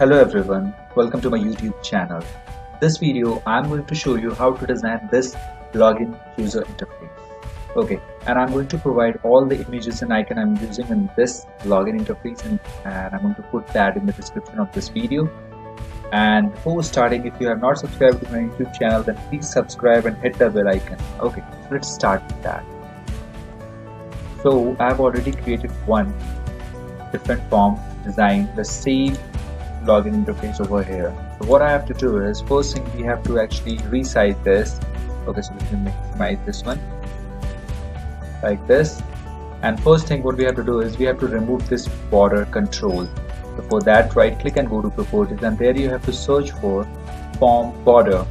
Hello everyone, welcome to my YouTube channel. This video I'm going to show you how to design this login user interface. Okay, and I'm going to provide all the images and icon I'm using in this login interface and, and I'm going to put that in the description of this video. And before starting, if you have not subscribed to my YouTube channel, then please subscribe and hit the bell icon. Okay, let's start with that. So I've already created one different form design the same login interface over here. So what I have to do is first thing we have to actually resize this. Okay so we can maximize this one. Like this. And first thing what we have to do is we have to remove this border control. So for that right click and go to properties. And there you have to search for form border.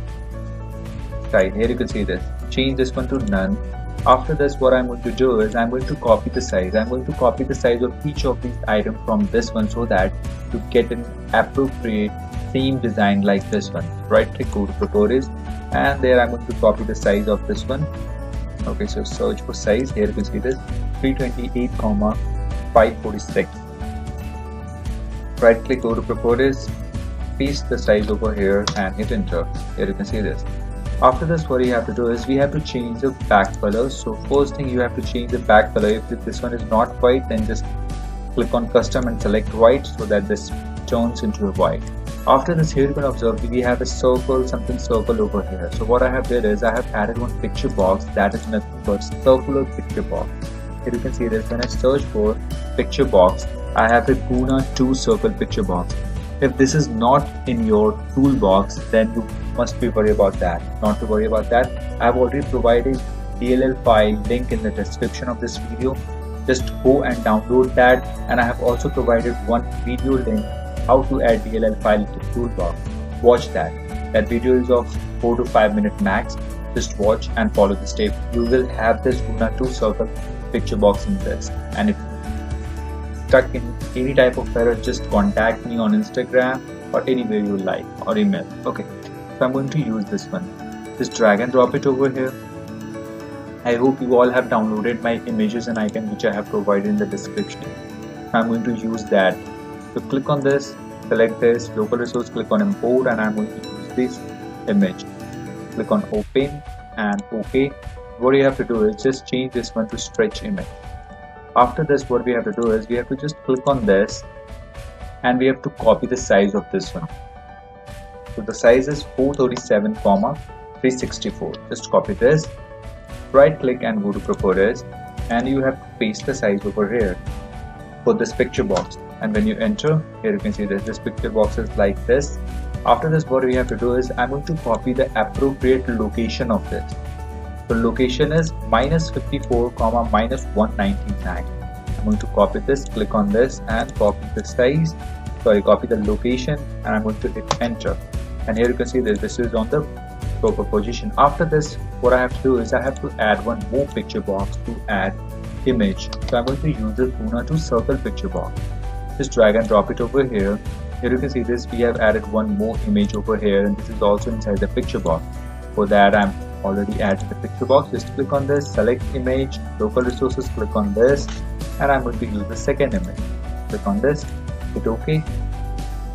Right here you can see this. Change this one to none. After this what I'm going to do is I'm going to copy the size. I'm going to copy the size of each of these items from this one so that to get an appropriate same design like this one. Right click go to properties and there I'm going to copy the size of this one. Okay so search for size. Here you can see this 328 comma 546 right click go to properties paste the size over here and hit enter. Here you can see this. After this what you have to do is we have to change the back color. So first thing you have to change the back color. If this one is not white then just click on custom and select white so that this turns into a white after this here you can observe we have a circle something circle over here. So what I have did is I have added one picture box that is nothing but circular picture box. Here you can see this when I search for picture box I have a Guna 2 circle picture box. If this is not in your toolbox then you must be worried about that. Not to worry about that I've already provided DLL file link in the description of this video. Just go and download that. And I have also provided one video link how to add DLL file to toolbox. Watch that. That video is of 4 to 5 minute max. Just watch and follow the step. You will have this 2 circle picture box in this and if stuck in any type of error just contact me on instagram or anywhere you like or email. Okay so i'm going to use this one. Just drag and drop it over here. I hope you all have downloaded my images and icon which i have provided in the description. I'm going to use that so click on this select this local resource click on import and i'm going to use this image. Click on open and ok what you have to do is just change this one to stretch image. After this what we have to do is we have to just click on this and we have to copy the size of this one. So the size is 437 comma 364 just copy this. Right click and go to properties and you have to paste the size over here for this picture box and when you enter here you can see that this picture box is like this. After this what we have to do is I'm going to copy the appropriate location of this. The location is minus 54 comma minus 199 I'm going to copy this click on this and copy the size. Sorry copy the location and I'm going to hit enter. And here you can see that this is on the proper position. After this what I have to do is I have to add one more picture box to add image. So I'm going to use this Guna 2 circle picture box just drag and drop it over here. Here you can see this. We have added one more image over here and this is also inside the picture box. For that I'm already added the picture box. Just click on this select image local resources click on this and I'm going to use the second image. Click on this hit ok.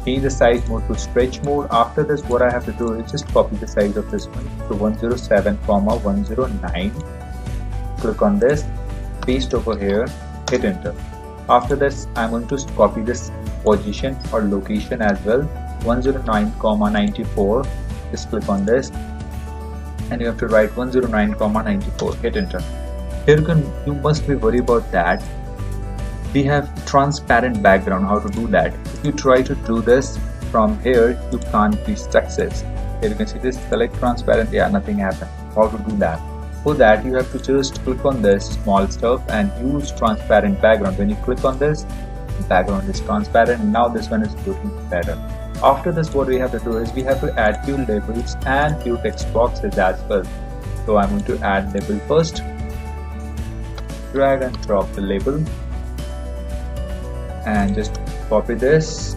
Change the size mode to stretch mode. After this what I have to do is just copy the size of this one to 107 comma 109 click on this paste over here hit enter after this I'm going to copy this position or location as well. 109 comma 94 just click on this. And you have to write 109 comma 94 hit enter. Here you can you must be worried about that. We have transparent background how to do that. If you try to do this from here you can't be success. Here you can see this select transparent. Yeah nothing happened. How to do that for that you have to just click on this small stuff and use transparent background. When you click on this the background is transparent. Now this one is looking better. After this what we have to do is we have to add few labels and few text boxes as well. So i'm going to add label first. Drag and drop the label. And just copy this.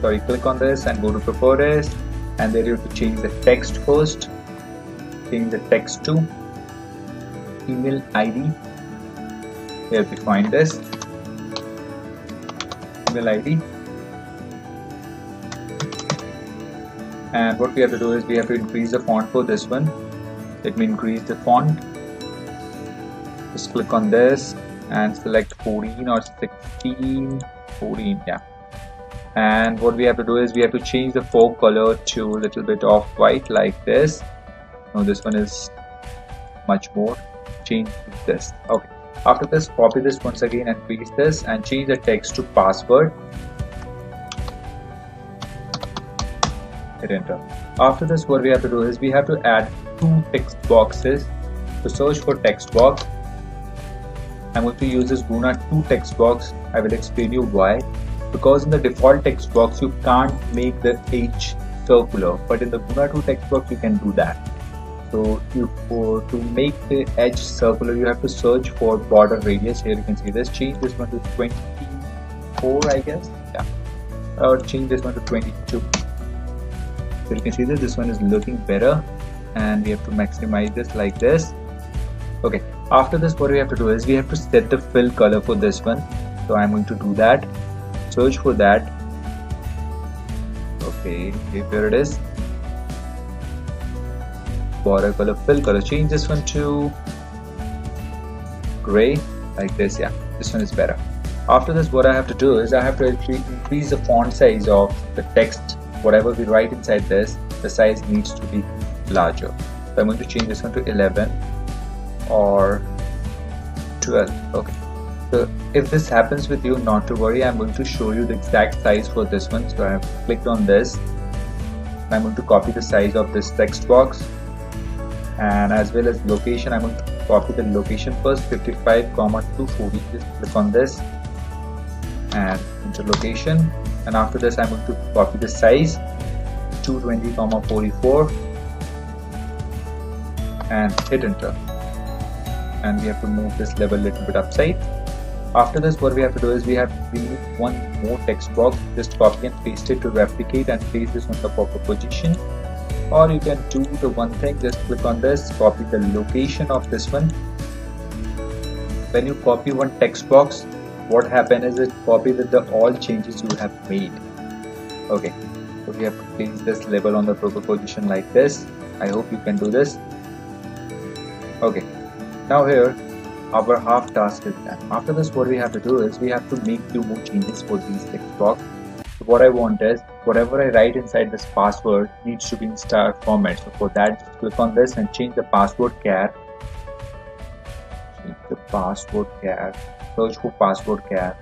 Sorry click on this and go to properties and then you have to change the text first. Change the text to email id here we find this. Email id and what we have to do is we have to increase the font for this one. Let me increase the font. Just click on this and select 14 or 16 14 yeah. And what we have to do is we have to change the fore color to a little bit of white like this. Now this one is much more change this. Okay. After this copy this once again and paste this and change the text to password. Hit enter. After this what we have to do is we have to add two text boxes. To search for text box I'm going to use this Guna 2 text box. I will explain you why. Because in the default text box you can't make the H circular. But in the Guna 2 text box you can do that so you, for, to make the edge circular you have to search for border radius. Here you can see this. Change this one to 24 I guess. Yeah. Or change this one to 22 so you can see that this one is looking better. And we have to maximize this like this. Okay. After this what we have to do is we have to set the fill color for this one. So I'm going to do that. Search for that. Okay. Here it is border color fill color change this one to gray like this yeah this one is better. After this what I have to do is I have to actually increase the font size of the text. Whatever we write inside this the size needs to be larger. So I'm going to change this one to 11 or 12 okay. So if this happens with you not to worry I'm going to show you the exact size for this one. So I have clicked on this. I'm going to copy the size of this text box and as well as location I'm going to copy the location first 55 comma 240 just click on this and enter location. And after this I'm going to copy the size 220 comma 44 and hit enter. And we have to move this level a little bit upside. After this what we have to do is we have we need one more text box. Just copy and paste it to replicate and place this on the proper position or you can do the one thing just click on this copy the location of this one. When you copy one text box what happen is it copy with the all changes you have made. Okay so we have to place this label on the proper position like this. I hope you can do this. Okay now here our half task is done. After this what we have to do is we have to make two more changes for these text box what I want is whatever I write inside this password needs to be in star format. So for that just click on this and change the password char change the password char search for password char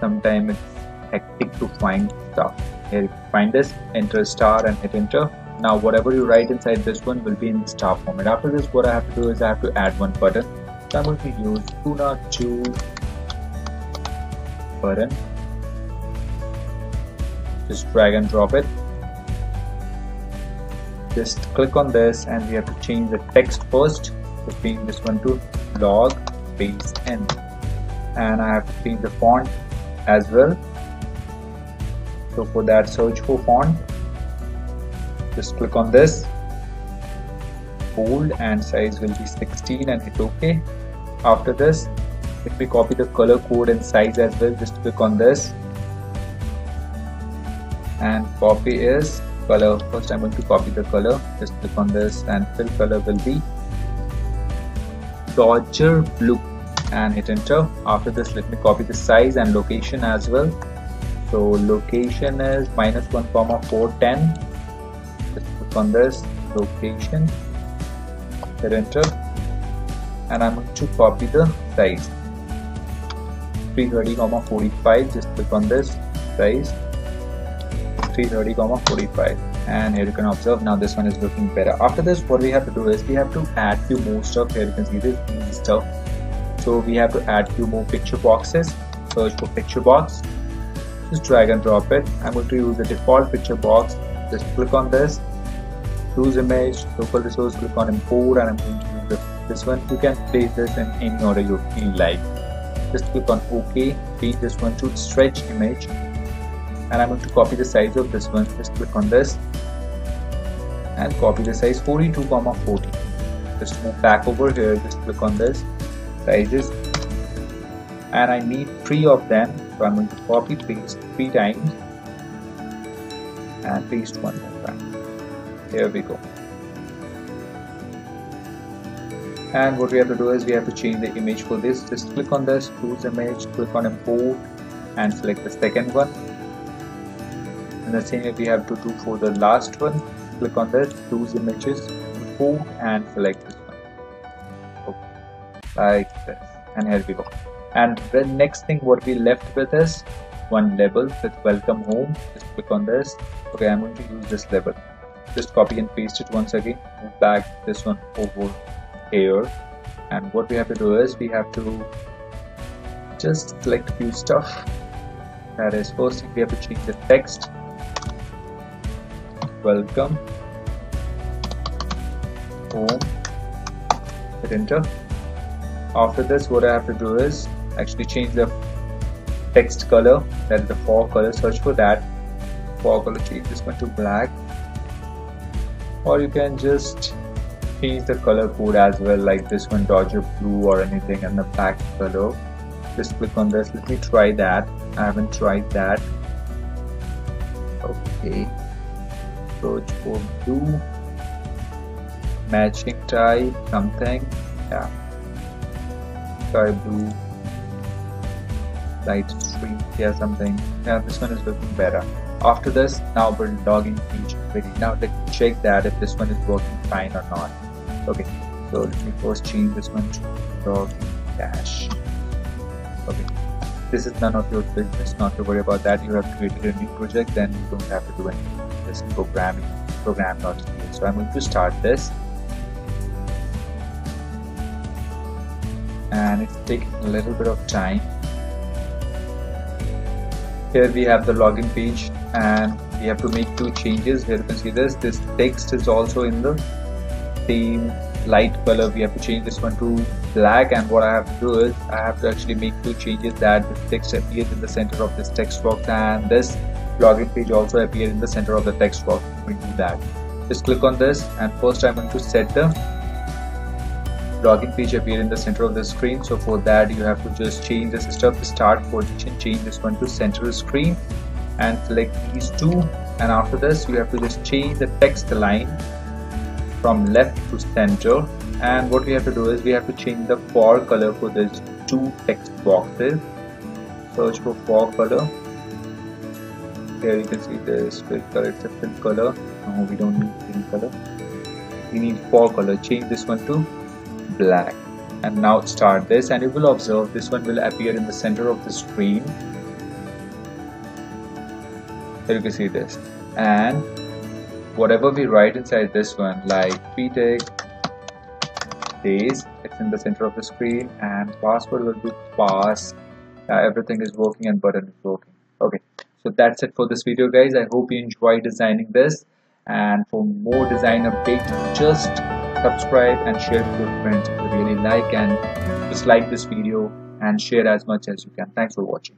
sometimes it's hectic to find stuff. Here find this enter star and hit enter. Now whatever you write inside this one will be in star format. After this what I have to do is I have to add one button. So I'm going to use Guna 2 button. Just drag and drop it. Just click on this and we have to change the text first so change this one to log base n. And I have to change the font as well. So for that search for font. Just click on this. Bold and size will be 16 and hit ok after this let me copy the color code and size as well just click on this. And copy is color. First I'm going to copy the color. Just click on this and fill color will be Dodger blue. And hit enter. After this let me copy the size and location as well. So location is minus 1 comma 410 on this. Location. Hit enter. And I'm going to copy the size 330 comma 45 just click on this size 330 comma 45 and here you can observe now this one is looking better. After this what we have to do is we have to add few more stuff. Here you can see this stuff. So we have to add few more picture boxes. Search for picture box. Just drag and drop it. I'm going to use the default picture box. Just click on this. Choose image local resource click on import and I'm going to use this one. You can place this in any order you feel like just click on ok. Change this one to stretch image. And I'm going to copy the size of this one. Just click on this. And copy the size 42 comma 40 just move back over here. Just click on this. Sizes. And I need three of them. So I'm going to copy paste three times. And paste one more time. Here we go and what we have to do is we have to change the image for this. Just click on this choose image click on import and select the second one. And the same way we have to do for the last one click on this choose images import and select this one. Okay. like this. And here we go. And the next thing what we left with is one label with welcome home. Just click on this. Okay i'm going to use this label. Just copy and paste it once again. Back this one over here and what we have to do is we have to just select few stuff. That is first thing we have to change the text. Welcome. Home. Hit enter. After this what I have to do is actually change the text color that is the font color search for that. Font color change this one to black. Or you can just change the color code as well like this one dodger blue or anything and the black color. Just click on this. Let me try that. I haven't tried that. Okay. Search for blue. Matching type something. Yeah. Sky blue. Light stream yeah something. Yeah this one is looking better. After this now we're logging page ready now let's check that if this one is working fine or not okay. So let me first change this one to login dash. Okay. This is none of your business not to worry about that. You have created a new project then you don't have to do anything this programming program.pl so i'm going to start this. And it's taking a little bit of time. Here we have the login page and we have to make two changes. Here you can see this. This text is also in the same light color we have to change this one to black and what I have to do is I have to actually make two changes that this text appears in the center of this text box and this login page also appears in the center of the text box. We do that. Just click on this and first I'm going to set the login page appear in the center of the screen. So for that you have to just change this stuff start position change this one to center screen and select these two. And after this you have to just change the text align from left to center. And what we have to do is we have to change the for color for these two text boxes. Search for for color. Here you can see this fill color it's a fill color. No we don't need fill color. We need for color. Change this one to black. And now start this. And you will observe this one will appear in the center of the screen. Here you can see this. And whatever we write inside this one like btech days it's in the center of the screen and password will be pass uh, everything is working and button is working. Okay so that's it for this video guys. I hope you enjoy designing this. And for more design updates just subscribe and share with your friends. If you really like and just like this video and share as much as you can. Thanks for watching